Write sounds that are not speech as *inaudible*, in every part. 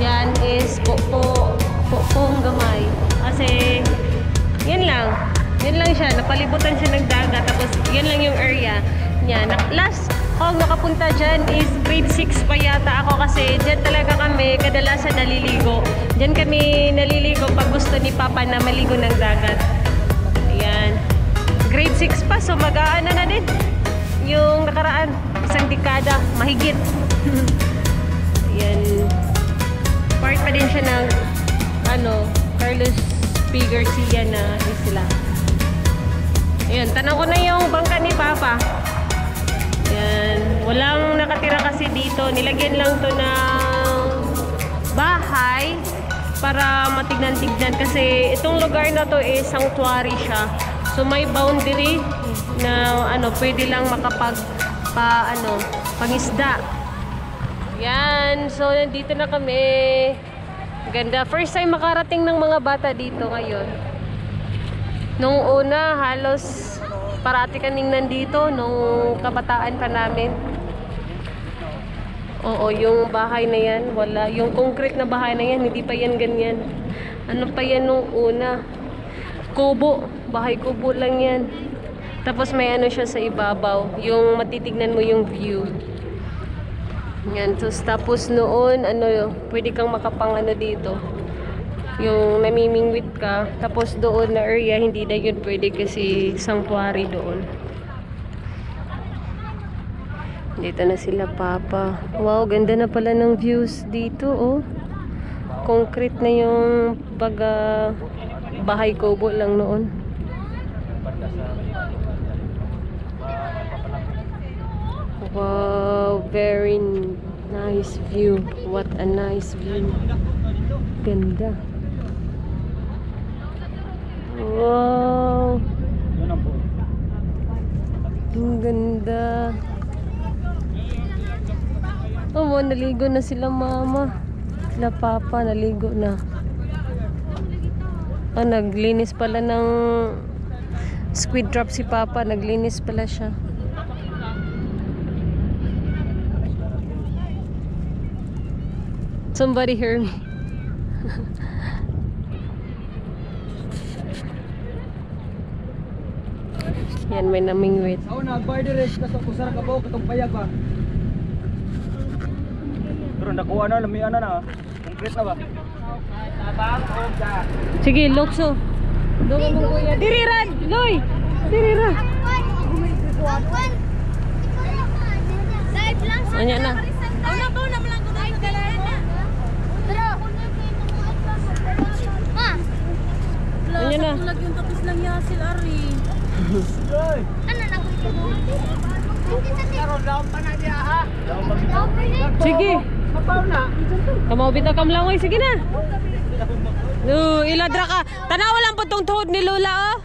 Dyan is Popo, Popong Gamay. Kasi, yan lang. Yan lang siya. Napalibutan siya ng dagat. Tapos, yan lang yung area niya. Na, last ako nakapunta dyan is grade 6 pa yata ako kasi dyan talaga kami kadalasan naliligo. Dyan kami naliligo pag gusto ni Papa na maligo ng dagat. Ayan. Grade 6 pa, so mag-aano na din. Yung nakaraan, isang dekada, mahigit. *laughs* Part pa din siya ng, ano, Carlos P. Garcia na isla. Ayan, tanong ko na yung bangka ni Papa. Ayan. Walang nakatira kasi dito. Nilagyan lang to ng bahay para matignan-tignan kasi itong lugar na to is sanctuary siya. So may boundary na ano pwede lang makapag pa ano pangisda. Yan. So nandito na kami. Ganda. First time makarating ng mga bata dito ngayon. Nung una halos parati kaming nandito nung kabataan pa namin. Oo, yung bahay na yan, wala. Yung concrete na bahay na yan, hindi pa yan ganyan. Ano pa yan nung una? Kubo. Bahay kubo lang yan. Tapos may ano siya sa ibabaw. Yung matitignan mo yung view. Yan. Tapos, tapos noon, ano, pwede kang makapang ano dito. Yung namimingwit ka. Tapos doon na area, hindi na yun pwede kasi sanctuary doon. Dito na sila papa. Wow, ganda na pala ng views dito, oh. Concrete na yung pag ah, bahay kubo lang noon. Wow, very nice view. What a nice view. Ganda. Wow. Ang ganda. Oh, naligo na sila mama. Sila papa, naligo na. Ah, naglinis pala ng squid trap si papa. Naglinis pala siya. Somebody hear me. Yan, may namingwit. Ako na, barder res ka sa kusara ka ba katong payag ba? Pero nakuha na, lamian na na. Concrete na ba? O. Sige, lokso. Doon mo kuya. Diriran! Loy! Diriran! Anya na. Anya na. Tulag yung tapos lang yasil, Ari. Hoy! Karon daw pa na diya ha. Sige. Kapaw na. Kamaw bitaw kam lang oy. Sige na. No, iladra ka. Tanawa lang po tong tuhod ni Lola oh.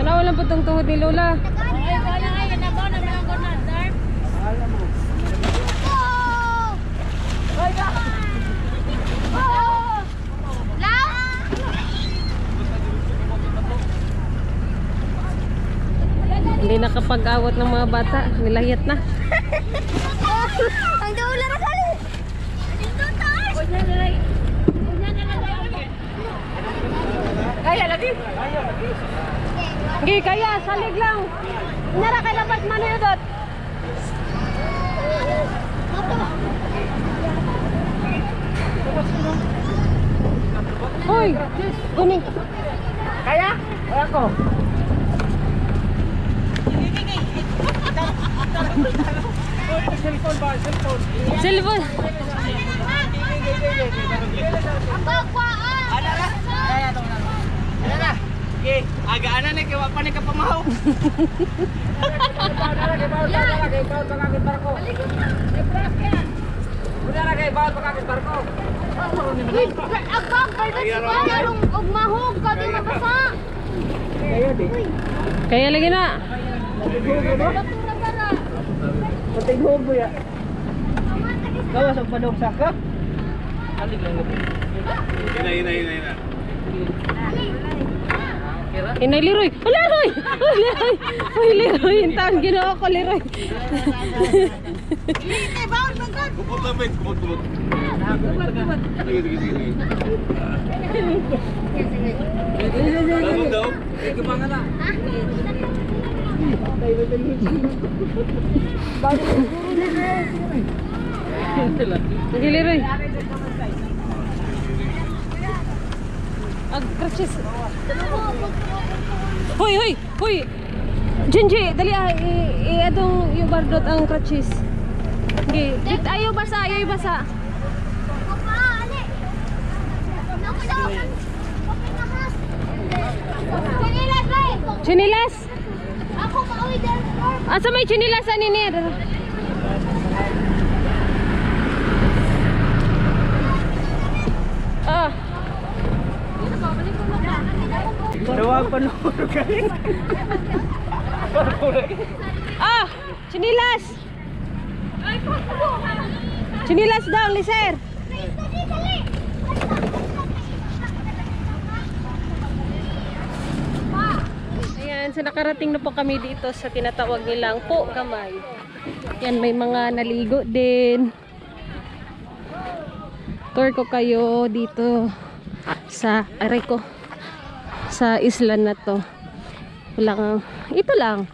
Tanawa lang po tong tuhod ni Lola. Hindi nakapag-awat ng mga bata. Nilahiyat na. Ang daula na kali. Kaya lagi. Hindi, kaya. Salig lang. Nara kay labas man yun dot. Hoy! Guni. Kaya? Kaya ko. Cellphone ba? Cellphone. Silver. Ang bagwaan! Ana ra? Kaya to na. Ana ra. Okay, aga ana ni kay wa pa ni ka pamahaw. Uy, agag! Kaya si Kuya yung ugmahog! Kaya di mabasa! Kaya lagi na. Hubo ya. Gawas ang padong saka. Alig lang gabi. Ina ina ina ina. Inay Leroy. Oh, Leroy! Oh, Leroy! Oh, Leroy! Yung taon ginawa ko, Leroy. Kupot lang bet, kupot kupot. Sige sige sige. Tawag daw. Kumangan na. Sige, Leroy. Ag, crutches. Hoy, hoy, hoy! Jinji, dali ah, i, i atong yung bardot ang crutches. Sige, dit ayaw basa, ayaw basa. Papa, ali! Bay! Chinilas! Asa may chinilas ani ni? Ah, Dawag pa kayo. ah, chinilas. Chinilas daw, liser. Ayan, so nakarating na po kami dito sa tinatawag nilang Po Gamay. Yan, may mga naligo din. Tour ko kayo dito sa, aray ko, sa isla na to. Walang, ito lang.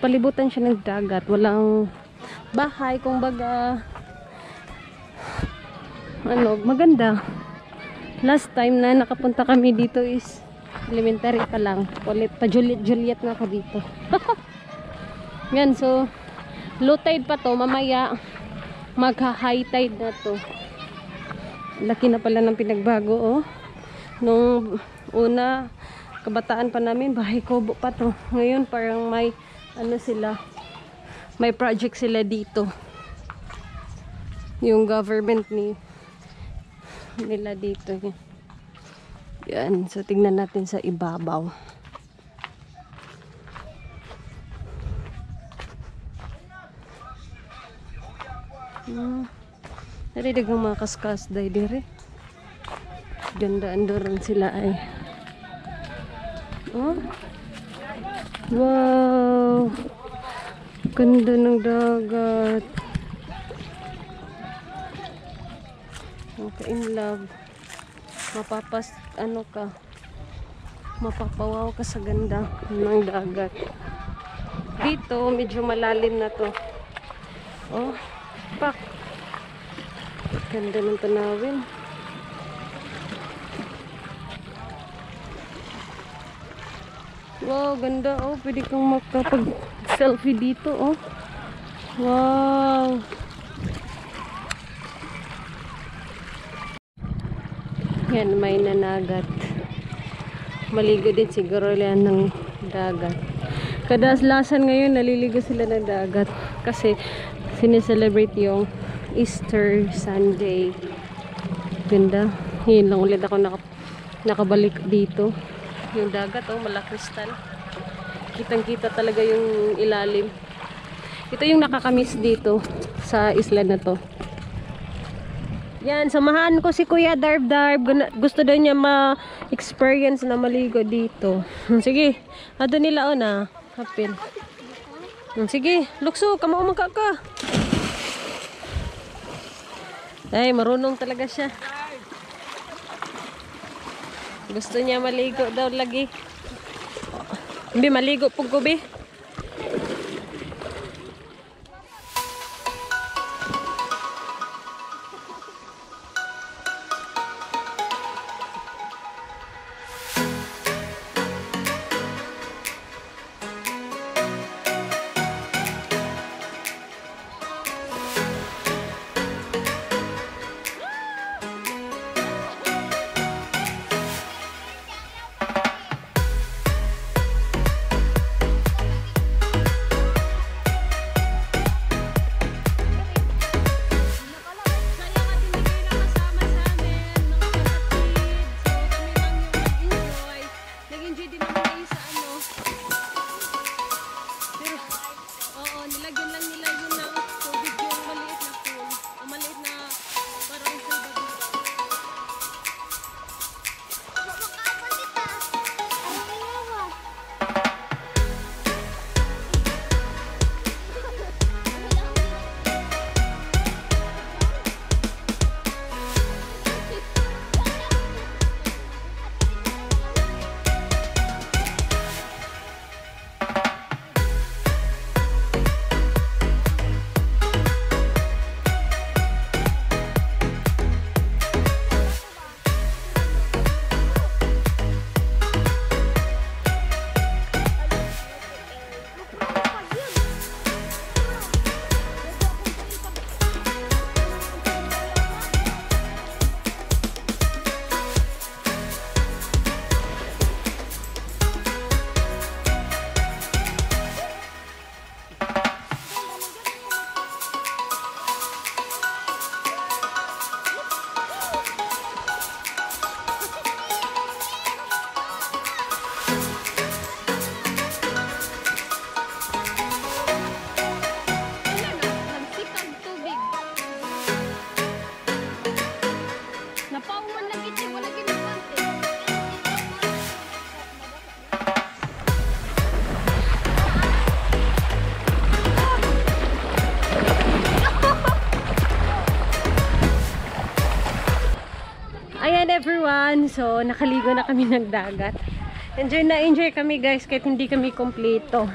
Palibutan siya ng dagat. Walang bahay, kung baga, ano, maganda. Last time na nakapunta kami dito is elementary pa lang. Ulit pa Juliet Juliet na ako dito. *laughs* Yan so low tide pa to mamaya magha high tide na to. Laki na pala ng pinagbago oh. Nung una kabataan pa namin bahay kubo pa to. Ngayon parang may ano sila may project sila dito. Yung government ni nila dito. Yan. Yan. So, tingnan natin sa ibabaw. Hmm. Narinig ang mga kaskas dahil dire. Ganda andoran sila ay. Oh. Wow. Ganda ng dagat. Okay, in love mapapas ano ka mapapawaw ka sa ganda ng dagat. Dito medyo malalim na to. Oh pak. Ganda ng tanawin. Wow ganda oh. Pwede kang makapag selfie dito oh. Wow Yan, may nanagat. Maligo din siguro yan ng dagat. Kadalasan ngayon, naliligo sila ng dagat. Kasi, sineselebrate yung Easter Sunday. Ganda. Ngayon lang ulit ako naka, nakabalik dito. Yung dagat, oh, malakristal. Kitang-kita talaga yung ilalim. Ito yung nakakamiss dito sa isla na to. Yan, samahan ko si Kuya Darb Darb. Gusto daw niya ma-experience na maligo dito. Hmm, Sige, ado nila o na. Hapil. Hmm, Sige, lukso, kamo ka ka. Ay, marunong talaga siya. Gusto niya maligo daw lagi. Bi, maligo po ko, So, nakaligo na kami *laughs* ng dagat. Enjoy na enjoy kami guys kahit hindi kami kompleto.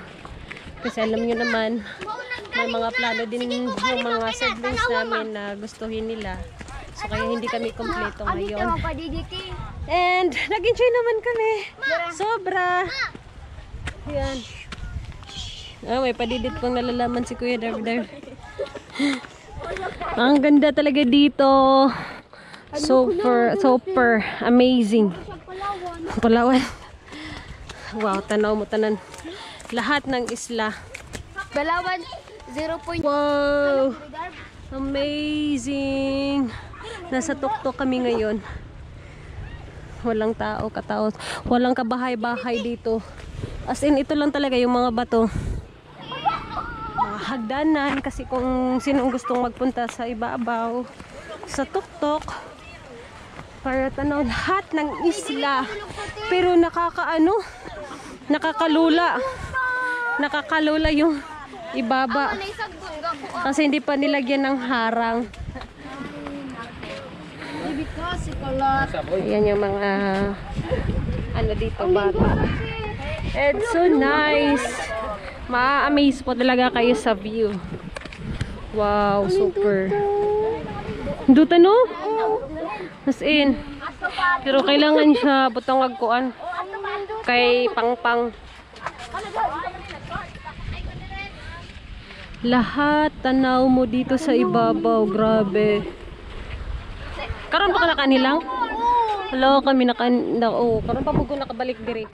Kasi alam nyo naman, may mga plano din yung mga siblings namin na gustuhin nila. So, kaya hindi kami kompleto ngayon. And, nag-enjoy naman kami. Sobra. Yan. Ah, may padidit pang nalalaman si Kuya Darvidar. *laughs* Ang ganda talaga dito. Super, super amazing. Palawan. Wow, tanaw mo tanan. Lahat ng isla. Balawan 0.5 Wow! Amazing! Nasa tuktok kami ngayon. Walang tao, katao. Walang kabahay-bahay dito. As in, ito lang talaga yung mga bato. Mga hagdanan. Kasi kung sinong gustong magpunta sa ibabaw, sa tuktok, para tanaw lahat ng isla. Pero nakakaano, nakakalula. Nakakalula yung ibaba. Kasi hindi pa nilagyan ng harang. Ayan yung mga ano dito bata. It's so nice. Ma-amaze po talaga kayo sa view. Wow, super. Duta no? As in. Pero kailangan siya butang agkuan kay pangpang. Lahat tanaw mo dito sa ibabaw, grabe. Karon pa ka nakanilang? Hello, kami naka na, oh, karon pa bugo nakabalik diri.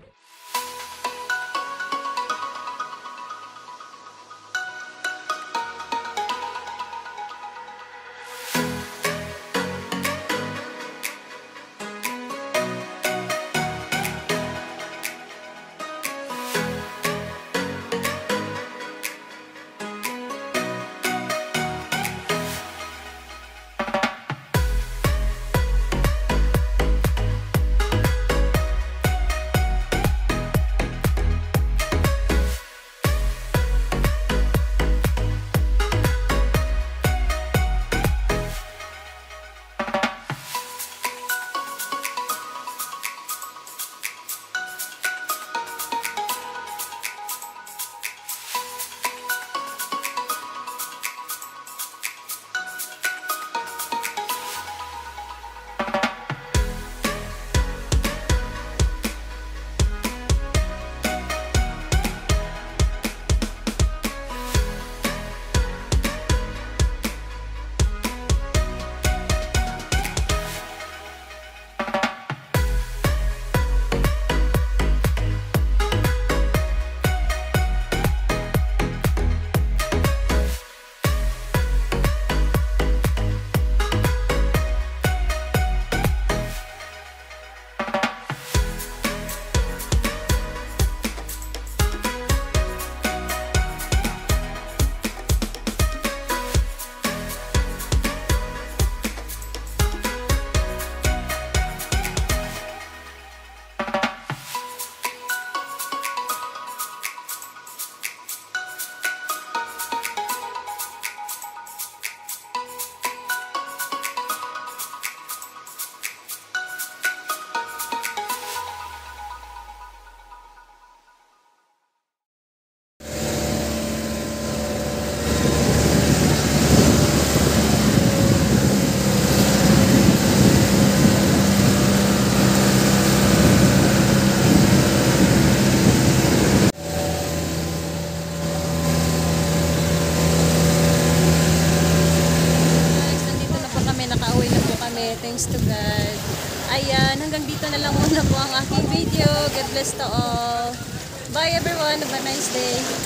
Everyone. Have a nice day.